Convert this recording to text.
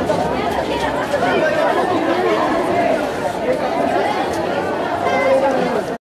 Gracias.